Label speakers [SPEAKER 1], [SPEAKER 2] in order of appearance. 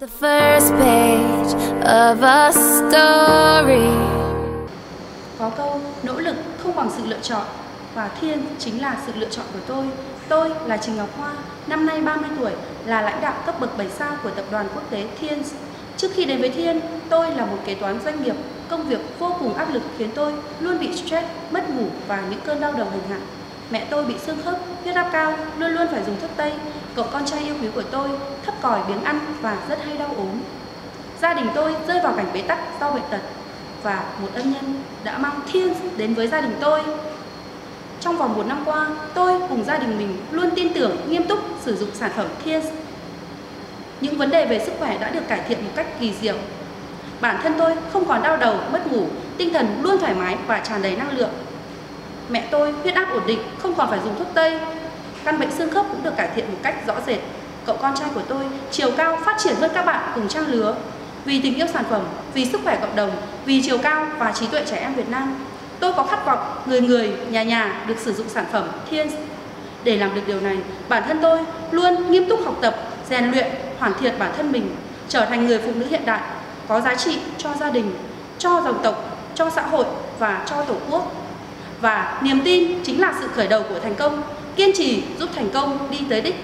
[SPEAKER 1] The first page of a story.
[SPEAKER 2] Có câu nỗ lực không bằng sự lựa chọn và thiên chính là sự lựa chọn của tôi. Tôi là Trình Ngọc Hoa, năm nay 30 tuổi, là lãnh đạo cấp bậc 7 sao của tập đoàn quốc tế Thiên. Trước khi đến với Thiên, tôi là một kế toán doanh nghiệp. Công việc vô cùng áp lực khiến tôi luôn bị stress, mất ngủ và những cơn đau đầu hành hạ. Mẹ tôi bị xương khớp, huyết áp cao, luôn luôn phải dùng thuốc tây. Cậu con trai yêu quý của tôi thấp còi biếng ăn và rất hay đau ốm. Gia đình tôi rơi vào cảnh bế tắc do bệnh tật và một ân nhân đã mang thiên đến với gia đình tôi. Trong vòng một năm qua, tôi cùng gia đình mình luôn tin tưởng, nghiêm túc sử dụng sản phẩm thiên. Những vấn đề về sức khỏe đã được cải thiện một cách kỳ diệu. Bản thân tôi không còn đau đầu, mất ngủ, tinh thần luôn thoải mái và tràn đầy năng lượng. Mẹ tôi huyết áp ổn định, không còn phải dùng thuốc tây. Căn bệnh xương khớp cũng được cải thiện một cách rõ rệt. Cậu con trai của tôi chiều cao phát triển hơn các bạn cùng trang lứa. Vì tình yêu sản phẩm, vì sức khỏe cộng đồng, vì chiều cao và trí tuệ trẻ em Việt Nam, tôi có khát vọng người người, nhà nhà được sử dụng sản phẩm Thiên. Để làm được điều này, bản thân tôi luôn nghiêm túc học tập, rèn luyện, hoàn thiện bản thân mình, trở thành người phụ nữ hiện đại, có giá trị cho gia đình, cho dòng tộc, cho xã hội và cho Tổ quốc. Và niềm tin chính là sự khởi đầu của thành công, kiên trì giúp thành công đi tới đích.